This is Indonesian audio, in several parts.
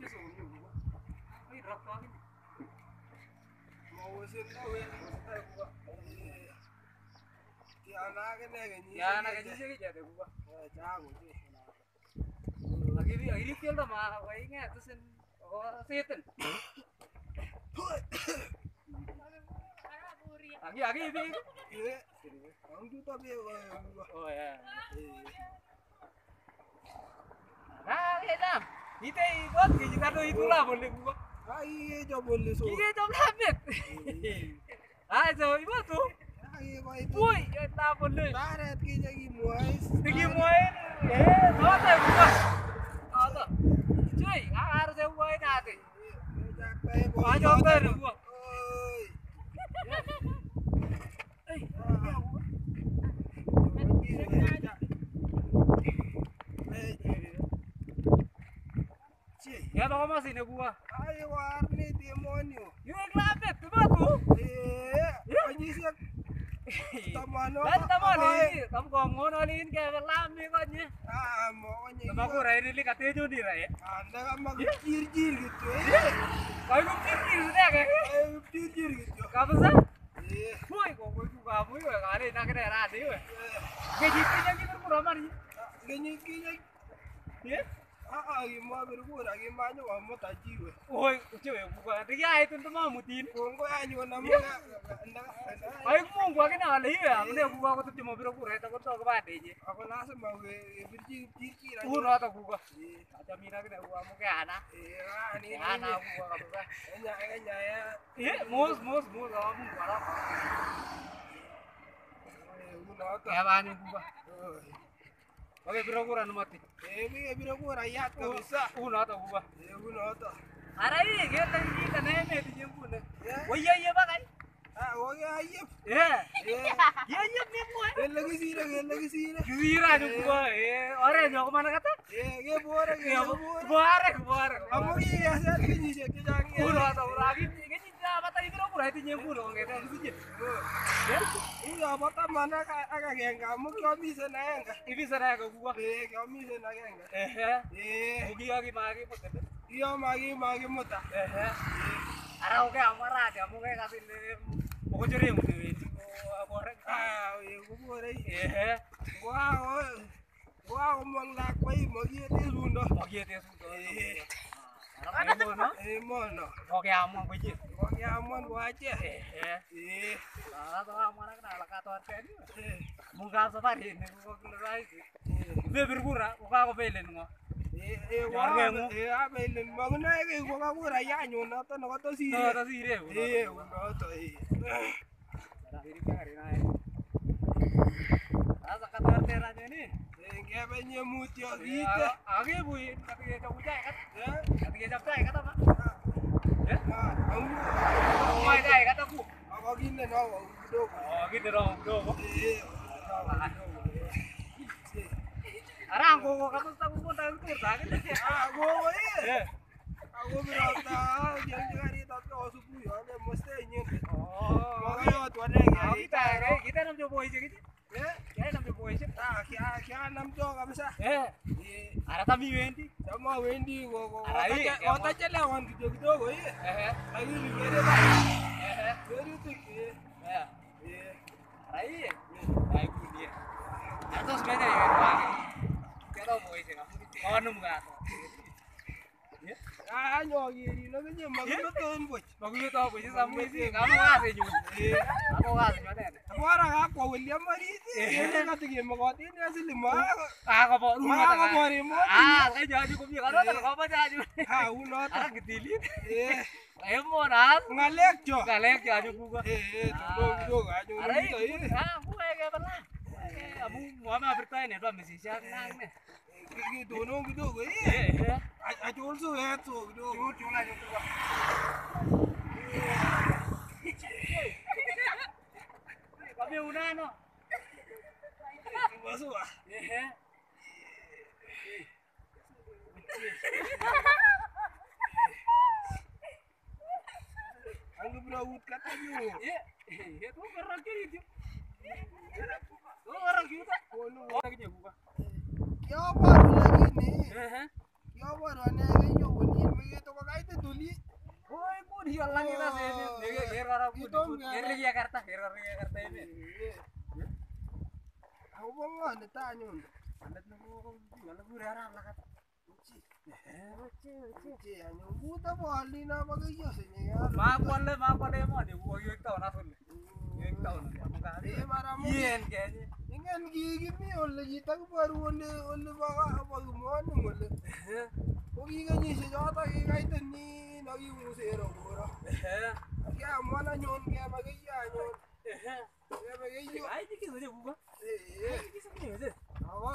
Yeso komye kuba. Ai rakwa kini. Mausin dawe. Wasita kuba. Tiana akine kenyisiek. Yana kenyisiek ichete kuba. Eh, chang ochei. Akiri akiri keldo ma wai nge tusen ko setin. Aki aki bi. Eh, ang juta ko. Oh ya. Kita buat kerja satu itulah boleh buat. Ai jom boleh so. Kita jom tablet. Ah so ibu tu. Ai mai tu. Oi, tak boleh. Barat kerja lagi muai. Lagi muai. Eh, tak tak buat. Ah tak. Cuy, harus saya buat nanti. Ah jom tak buat. ya masih ni kuba. Ai warni demonyo. Yung labet, diba tu? Eh, kenyisiek tamano. Lan tamo ni, tam ko ngono lin ke lami ko niya. Ah, mo konye. Tama ko rai ni kate jo di rai. Anda kan mag-jir-jir gitu. Eh, Kau ko ni ke. eh, jir-jir gitu. Kamu sa? Eh, Woi, ko ko ku kamu yo kare nak kena ra de yo. Ke akakimwa bir kura kimanyokomut achiwe oi tikiaitin tomamutin kongoi anyun amu aik mungu akine ale iwe amune kuko akot chemobire kurait akot to kibandenyi ako lasima kebirchi kipchirchir anyun kunoto kuko achamin akine kuko amu keana keana kuko kabisa kenyaya mus mus mus awo mungu ara keba anyun kuko Oke biro pura no mati. Eh, mi biro ko rayat kabisa. Ku no ta ku ka. Eh, uno to. Arai, kita kita ne me di jempu ne. Ya. Woi ya ya ba kai. Ah, oke ayep. Eh. Eh, Ya ya ni mo. el lagi sini, el lagi sini. Gira ju ku. Eh, ore jo ko mana kata? Eh, ke bore, ke Ya, bore. buare. Amo ki ya sa kenyisiek chechang. Uno ata uragi, kini jaba ta ibiro pura itu nyempu no ngete suje. Ya, Uya bata mana ka akagenge amu kiomisen aenge. ibi sana ko gua. Eh, kiomisen agenge. Eh, eh. Eh, Ugi agi magi putet. kiomaki makimuta. Eh, eh. Ara oke amara aja, kayak kasih. Pokok jere mo dewe. Ko ore. Ah, oye, kubore. Eh, eh. Wow, wow, mong lakwai mogiete sundo. Mo giete su. Eh, Ara mo no. eh, mono. Oke je. Koki amon wache. Eh, eh. Eh, Ara to amara kana la ka to arten. eh, Munga safari ni ko kelai. eh. Be bergura, ka ko belen ngo. Eh, eh, wow, mo. eh, abelin magna ke ko kakura yanyo na to no to No, sire. ta sire. Eh, uno to eh. Asa ka to arten aja ni. Eh, kepenye mutyo kite. Age bui, kati ke jabu jai kat. Eh, Kati ke jabu jai kata ma. Eh? Dai, kata aku. Kau gini no, dogo. Oh, gini no, dogo. Arang kau kau kamu tahu pun tahu tu, tak? Ah, kau ni. Aku bilang tak, jangan jangan ni tak kau susu ya, ni mesti ini. Oh, makanya tuan lagi. Kita, kita nampak boy je gitu. Yeah. poisek ta kianam choo kabisa ara tamiwendi tamawendi kotachelewan kityo kidogo lakini kere kerutik arai aikunie atos mene iwekwa kero poisek amu konum kato anyokirilo kinye makimeton buch makimeton buch sasa mwezi kamo kazi nyun kamo kazi manene bora kakwa William Maris Makatin na sila ma. Nakakapori mo. Nakakapori mo. Ah, kaya jajo ko biya karon ano ba jajo? Ha, uno ta gidili. Eh. Eh mo na. Ngalek jo. Ngalek jajo ko ga. Eh, tulog jo jajo. Aray. Ha, buhay ka pala. Abu mama bertanya nih, Pak Messi siang nang nih. Gitu dong gitu gue. Eh. Ajo also ya tuh gitu. Tuh, tuh lah gitu. Kami una no. semua. Iya. Angga kata yuk. Iya. Iya orang kiri gitu. orang kiri. Gitu. Oh lu oh, orang kiri buka. Ya baru lagi nih. Ya baru lagi yuk. Ini begitu pakai itu tuli. Woi, pun hilang kita sih. Dia gara-gara pun. Gara-gara Jakarta, gara-gara Jakarta ini. Ako ba nga, nataan yun. Alat na ko, malagurera ang lakat. మాపండే మాపండే ఏమో అది ఎక్కువ నాకు ఇంకానికి ఈగింది వాళ్ళు ఈతకు పారు వాళ్ళు వాళ్ళు బాగా వాళ్ళు మార్నింగ్ వాళ్ళు ఒక ఈగ చేసి చోత ఈగ అయితే నీ నగి మూసేరు కూర అమ్మ నోన్ కే మగయ్యా నోన్ కే మగయ్యో అయితే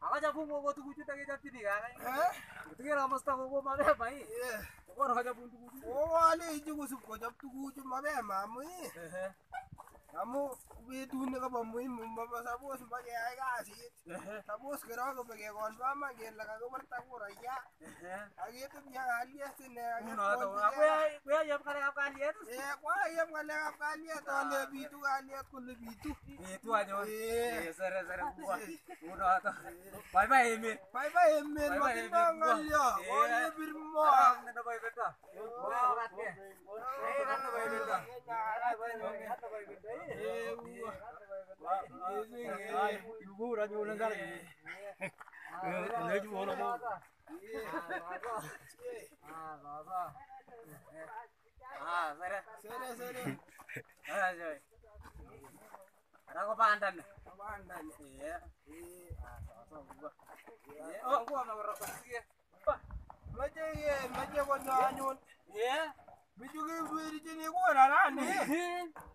be. Ako jabu mo ko tugu juta japti di kan. Eh? Itu kira mas tahu ko mare bai. Yeah. Ko ro jabu tugu juta. Oh, ije ko suko jap tugu ju Kamu be tun ka ba mu mu ba sa bos ba ke ay ka si. Sa bos ke ro ko be ke kon ba ma ke la ka ko berta ko ra ya. Eh. Age tu nya ali asin ne age. Uno to. Aku ya aku ya jam kare apa dia tuh. Eh, kwa yam ka la ka ali to le bitu ka ali ko le bitu. Itu aja. Eh. Sere sere gua. Uno to. Bye bye Emi. Bye bye emel Bye bye, Emil. ya. Le bir mo. Beta. Wah, rat ke. Eh, kan bu ra bu lên ra lấy chú bố nó à rồi đó rồi rồi rồi rồi ra có ban đần có ban đần thì à rồi rồi ô qua mà rồi kia mà chơi mà chơi con nhỏ nhon yeah bichukiwirichini kurarani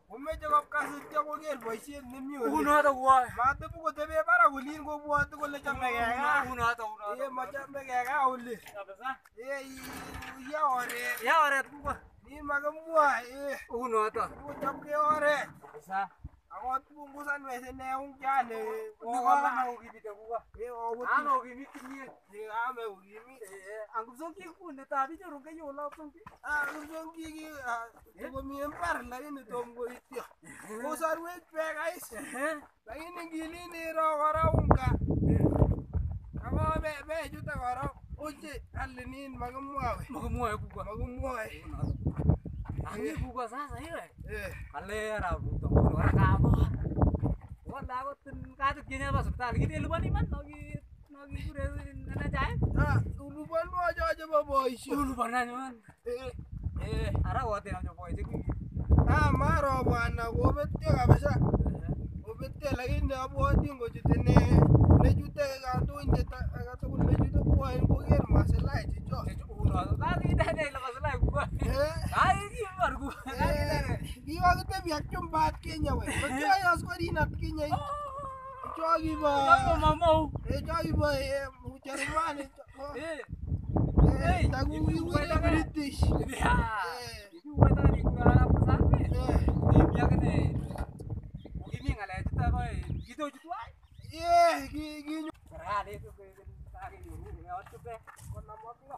komeche kopkasit che koker boisiet nemiematep kotebe barak olin kobwoti kole chame kekaa machame kekaa oli ya oret ya oret ni makimwa kocham ke oret komii mbar lakini tom koityo kosorwech pekais lakini ngilin iro kora unga ako pechute kora oche alinin makimwawe makimwawe kukwa makimwawe angi kukwa sasa ile ale arabu tomkora kini ba hospital gitu lu bani man nogi nogi gure na jae. Ah, uluban mo aja aja babo isyo. Lu bana man. Eh. Eh, ara wote na jo boy jiku. Ah, maro bwana go bette kabisa. Go bette lakini abo dingo jutene. Ne jute ga to inde ta ga to ne jute ko en ko ger masela ji jo. Uno ka kita dai la basla gua. Eh. Ai ki mar gua. Ka kita Eh. Giwa kete biak chumbat kenya we. Bacha ya skorinat kenya. Jogi ba. Mamau. Eh jogi ba eh Jerman. Eh. Eh tagu ibu ka. British. Ya. Itu wata ni kura apa sampai. Eh. Ni biar kene. Ini ngale kita boy. Gitu gitu. Eh gi gi Serah deh tu ke kaki dulu. Ya waktu ke. Kona maklo.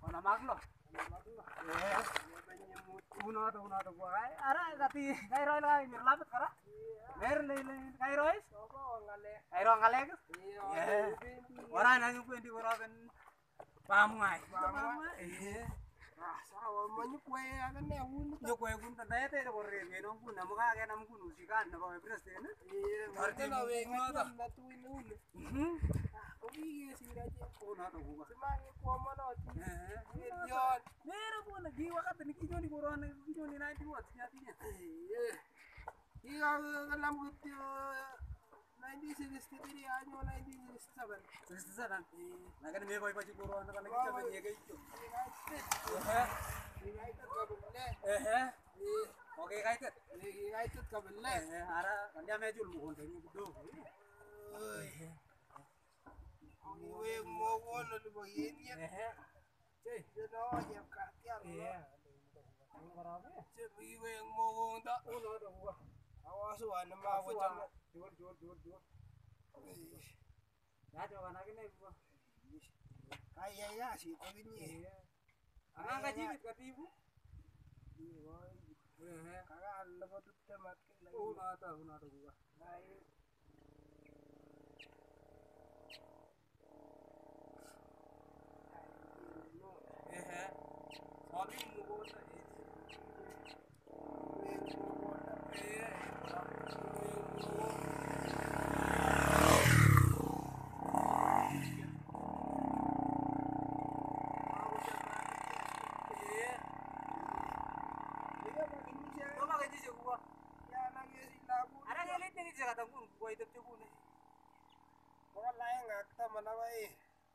Kona maklo. Ara kati kai roi lai mir kara. Le. sawa manyi kwaye akane akuni nyo kwaye kun tadayetere korrebe no nguna mukake na mkunu ushikana na bawe president torte na we ngata na tuine ule kokikesira che kona tokuka simanyi kuomono ti yon mera bona gi wakati nikinyoni korona kinyoni 91 nyatinya iya kalam kutyo Awas wana ma wajan जोर जोर जोर जोर याद होगा की नहीं काय या या सी तो भी नहीं है का जी करती हूं ये भाई काका अल्लाह बदुत्ते मत के लगे ओ ना था ना था होगा नहीं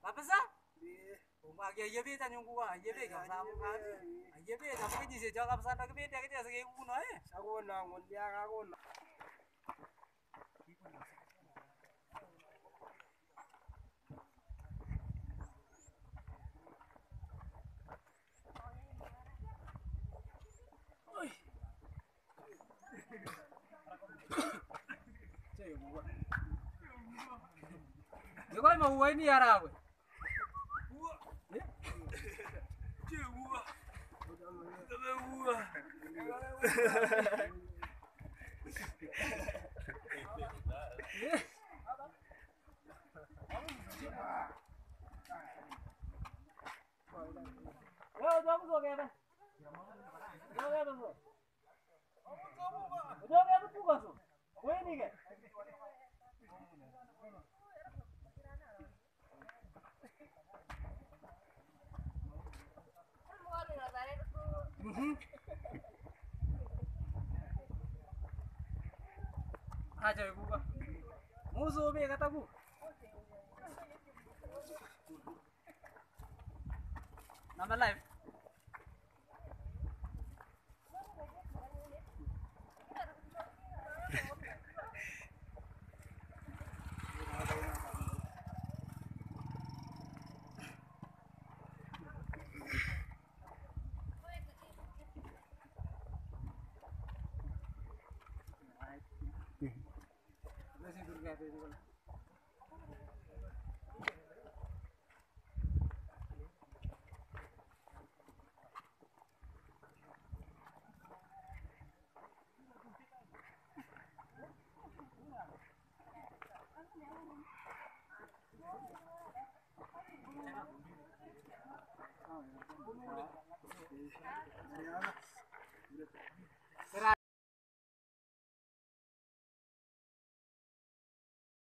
Mapasa? Ayebet anyun ko ayebet ka sa mga ayebet ako kasi siya kapsa na kapit ako siya sa kaya kuno eh. Ako na ngunyan ako na. Jogol ma wuoi ni arawe. Đâu đâu cũng được em ơi. Đâu em đâu cũng được. Đâu em cũng được. Wenige. Aja ibu ba. Musuh be kata bu. Nama live. rápido.